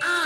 А!